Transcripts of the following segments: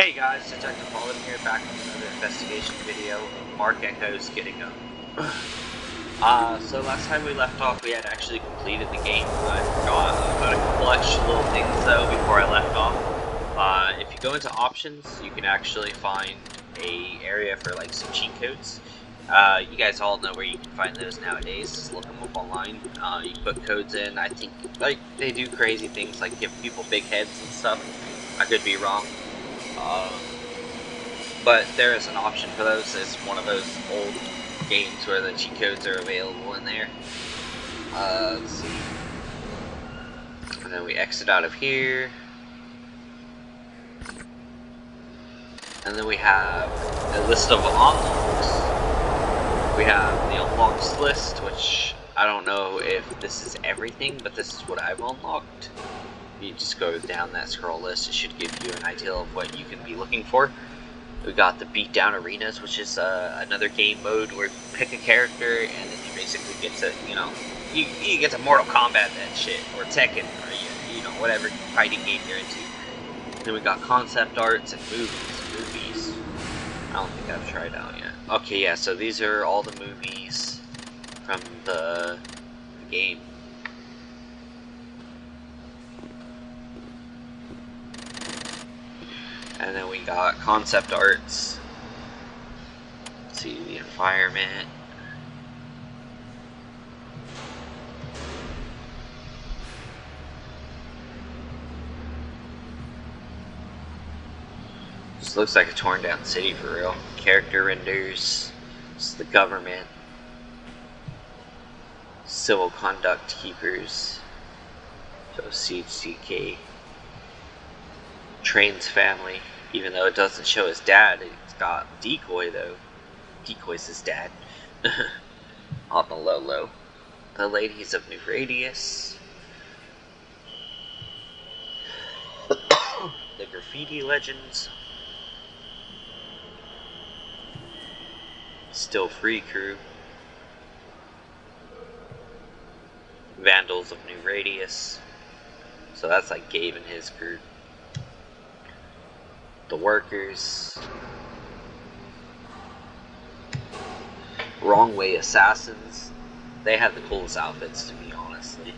Hey guys, Detective Fallen here, back with another investigation video of Marc Ecko's Getting Up. Uh, so last time we left off, we had actually completed the game. I forgot about a couple extra little things though before I left off. Uh, if you go into options, you can actually find a area for like some cheat codes. Uh, you guys all know where you can find those nowadays. Just look them up online. Uh, you put codes in. I think like they do crazy things like give people big heads and stuff. I could be wrong. Um, but there is an option for those. It's one of those old games where the cheat codes are available in there. Uh, let's see. And then we exit out of here. And then we have a list of unlocks. We have the unlocks list, which I don't know if this is everything, but this is what I've unlocked you just go down that scroll list, it should give you an idea of what you can be looking for. We got the Beatdown Arenas, which is uh, another game mode where you pick a character and then you basically get to, you know, you, you get to Mortal Kombat that shit, or Tekken, or you, you know, whatever fighting game you're into. Then we got concept arts and movies. Movies. I don't think I've tried out yet. Okay, yeah, so these are all the movies from the, the game. And then we got concept arts. Let's see the environment. This looks like a torn down city for real. Character renders. The government. Civil conduct keepers. So CHCK Trane's family, even though it doesn't show his dad. It's got Decoy, though. Decoy's his dad. On the low low. The Ladies of New Radius. the Graffiti Legends. Still Free Crew. Vandals of New Radius. So that's like Gabe and his group the workers, wrong way assassins. They had the coolest outfits to me, honestly.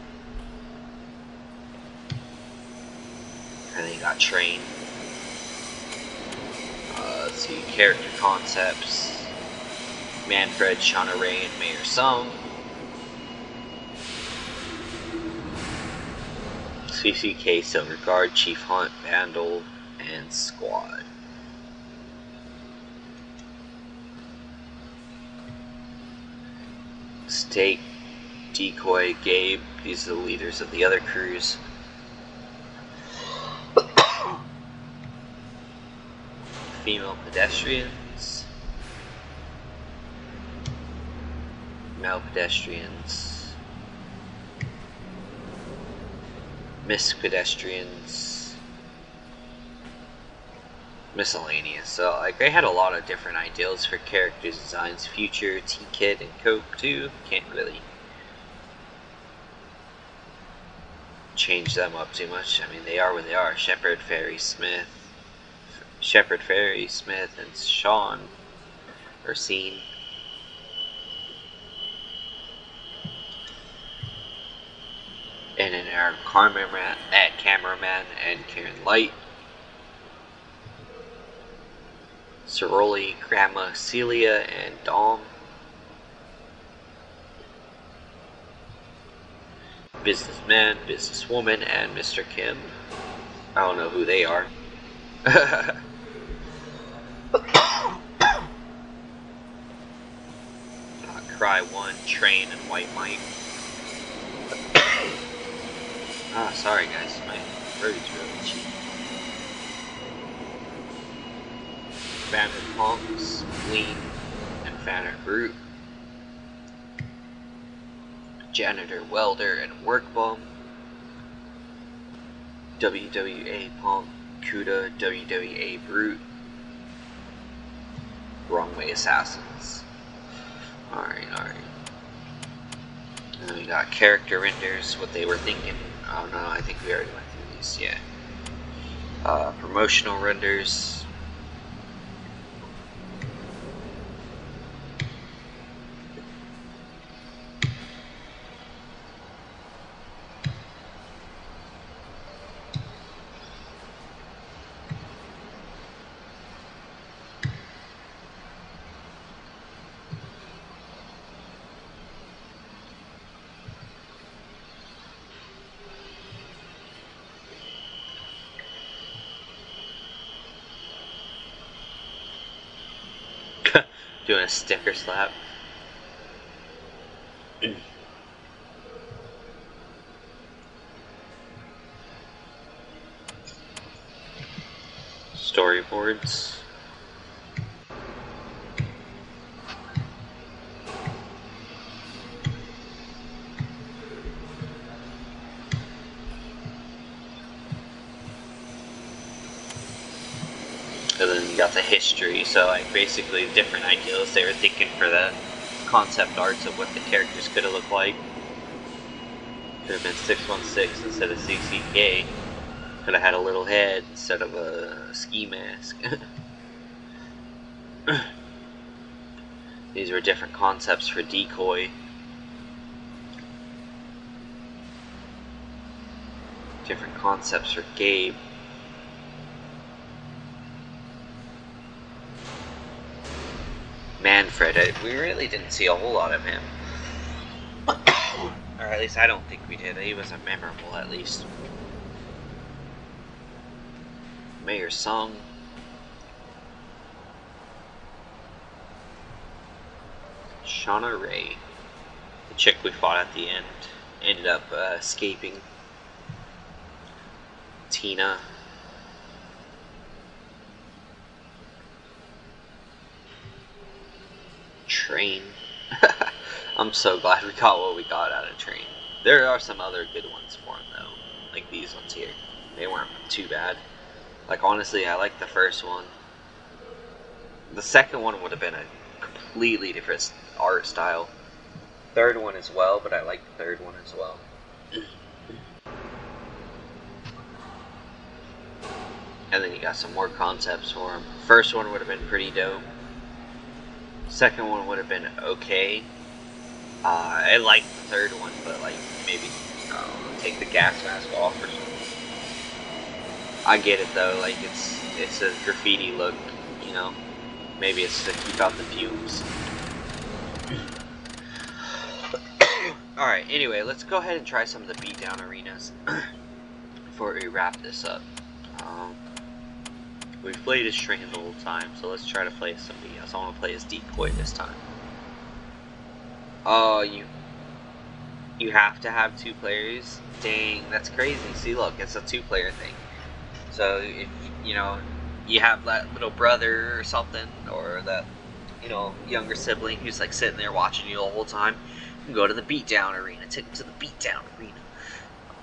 And then you got Trane. Uh, let's see, character concepts. Manfred, Shauna Ray, and Mayor Sung. CCK, Silver Guard, Chief Hunt, Vandal, and squad. State, Decoy, Gabe, these are the leaders of the other crews. Female pedestrians. Male pedestrians. Miss pedestrians miscellaneous. So like they had a lot of different ideals for character designs, Futura, T-Kid, and Cope2. Can't really change them up too much. I mean they are what they are. Shepard, Fairey, Smith, Shepard, Fairey, Smith, and Sean are seen. And then our cameraman, at cameraman and Karen Light Ceroli, Grandma Celia, and Dom. Businessman, businesswoman, and Mr. Kim. I don't know who they are. Cry One, Trane, and White Mike. ah, sorry guys, my throat is really cheap. Fanner Punks, Lean, and Fanner Brute. Janitor, Welder, and Work. WWA Punk, Kuda, WWA Brute. Wrong Way Assassins. Alright, alright. And then we got character renders, what they were thinking. Oh no, I think we already went through these, yeah. Uh, promotional renders, Doing a sticker slap. Storyboards. Got the history, so like basically different ideals they were thinking for the concept arts of what the characters could have looked like. Could have been 616 instead of CCK. Could have had a little head instead of a ski mask. These were different concepts for decoy. Different concepts for Gabe. We really didn't see a whole lot of him. or at least I don't think we did. He wasn't memorable, at least. Mayor Sung. Shauna Ray. The chick we fought at the end ended up uh, escaping. Tina. Trane. I'm so glad we got what we got out of Trane. There are some other good ones for him though, like these ones here. They weren't too bad. Like honestly, I like the first one. The second one would have been a completely different art style. Third one as well, but I like the third one as well. And then you got some more concepts for him. First one would have been pretty dope. Second one would have been okay. Uh, I like the third one, but like maybe uh, take the gas mask off or something. I get it though, like it's it's a graffiti look, you know. Maybe it's to keep out the fumes. Alright, anyway, let's go ahead and try some of the beatdown arenas before we wrap this up. Um, we've played as Trane the whole time, so let's try to play somebody else. I want to play as decoy this time. Oh, you you have to have two players? Dang, that's crazy. See, look, it's a two-player thing. So if you know you have that little brother or something, or that you know younger sibling who's like sitting there watching you the whole time, you can go to the beatdown arena. Take them to the beatdown arena.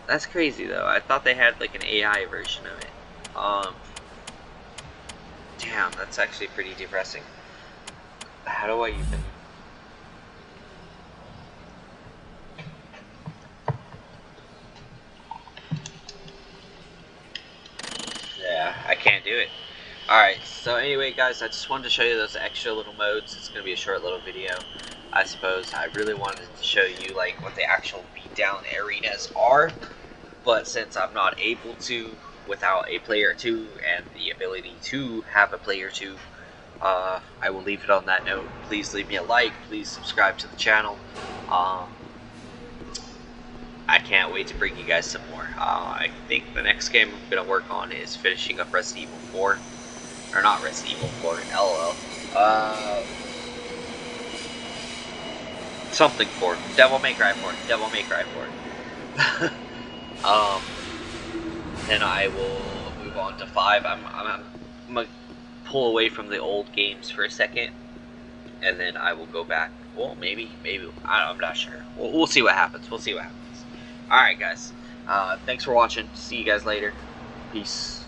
That's crazy though. I thought they had like an AI version of it. Um, damn, that's actually pretty depressing. How do I even? Yeah, I can't do it. Alright, so anyway guys, I just wanted to show you those extra little modes. It's going to be a short little video, I suppose. I really wanted to show you like what the actual beatdown arenas are, but since I'm not able to without a player 2 and the ability to have a player 2, uh, I will leave it on that note. Please leave me a like, please subscribe to the channel. Um, I can't wait to bring you guys some more. Uh, I think the next game I'm going to work on is finishing up Resident Evil 4. Or not Resident Evil 4, LOL. Uh, something 4. Devil May Cry 4. Devil May Cry 4. um, then I will move on to 5. I'm, I'm, I'm to pull away from the old games for a second. And then I will go back. Well, maybe, maybe. I'm not sure. We'll, we'll see what happens. We'll see what happens. Alright, guys. Uh, thanks for watching. See you guys later. Peace.